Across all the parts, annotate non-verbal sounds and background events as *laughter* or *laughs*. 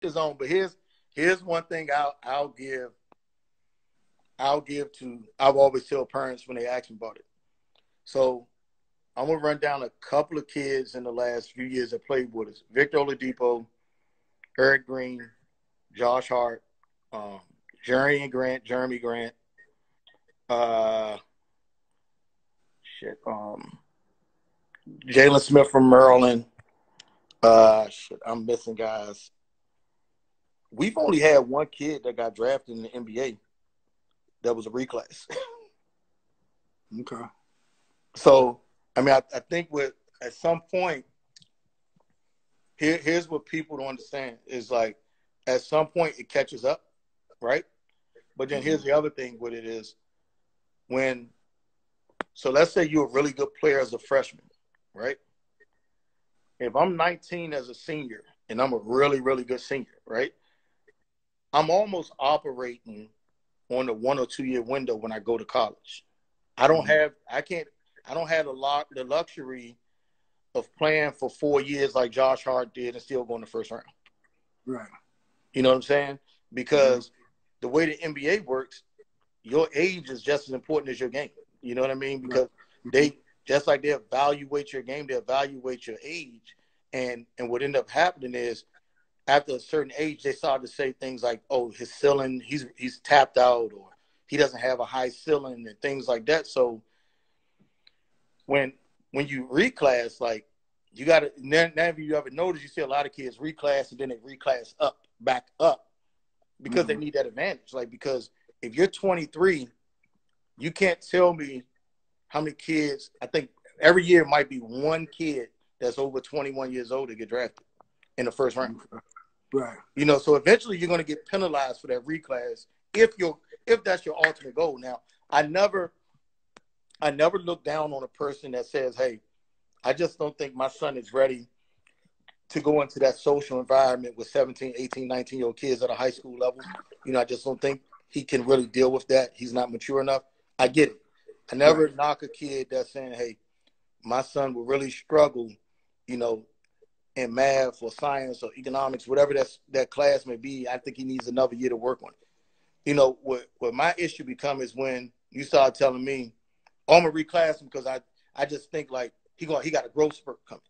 his own. But here's here's one thing I'll I'll give I'll give to I've always tell parents when they ask me about it. So I'm gonna run down a couple of kids in the last few years that played with us: Victor Oladipo, Eric Green, Josh Hart, um, Jerami Grant, Jerami Grant, uh, shit, um, Jalen Smith from Maryland. Uh, shit, I'm missing guys. We've only had one kid that got drafted in the NBA that was a reclass. *laughs* okay. So, I mean, I, I think with at some point, here, here's what people don't understand is like, at some point it catches up, right? But then here's mm-hmm. the other thing with it is when, so let's say you're a really good player as a freshman, right? If I'm 19 as a senior and I'm a really, really good senior, right? I'm almost operating on a one or two year window when I go to college. I don't have, I can't, I don't have the, lot, the luxury of playing for four years like Josh Hart did and still going the first round. Right. You know what I'm saying? Because mm-hmm. the way the NBA works, your age is just as important as your game. You know what I mean? Because right. they just like they evaluate your game, they evaluate your age. And and what ended up happening is after a certain age, they started to say things like, "Oh, his ceiling, he's he's tapped out, or he doesn't have a high ceiling, and things like that." So when when you reclass, like you got to now, if you ever notice, you see a lot of kids reclass and then they reclass up, back up, because mm-hmm. they need that advantage. Like because if you're 23, you can't tell me how many kids. I think every year might be one kid that's over 21 years old to get drafted in the first round. Right. You know, so eventually you're going to get penalized for that reclass if you're if that's your ultimate goal. Now, I never I never look down on a person that says, "Hey, I just don't think my son is ready to go into that social environment with 17, 18, 19 year old kids at a high school level. You know, I just don't think he can really deal with that. He's not mature enough. I get it. I never right. knock a kid that's saying, hey, my son will really struggle, you know, in math or science or economics, whatever that's, that class may be. I think he needs another year to work on it. You know, what, what my issue become is when you start telling me, oh, I'm going to reclass him because I, I just think like he going he got a growth spurt coming.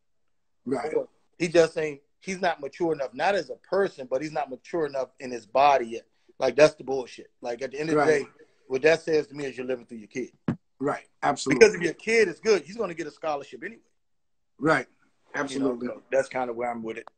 Right. Or he just ain't he's not mature enough, not as a person, but he's not mature enough in his body yet. Like that's the bullshit. Like at the end of right. the day, what that says to me is you're living through your kid. Right. Absolutely. Because if your kid is good, he's going to get a scholarship anyway. Right. Absolutely. You know, that's kind of where I'm with it.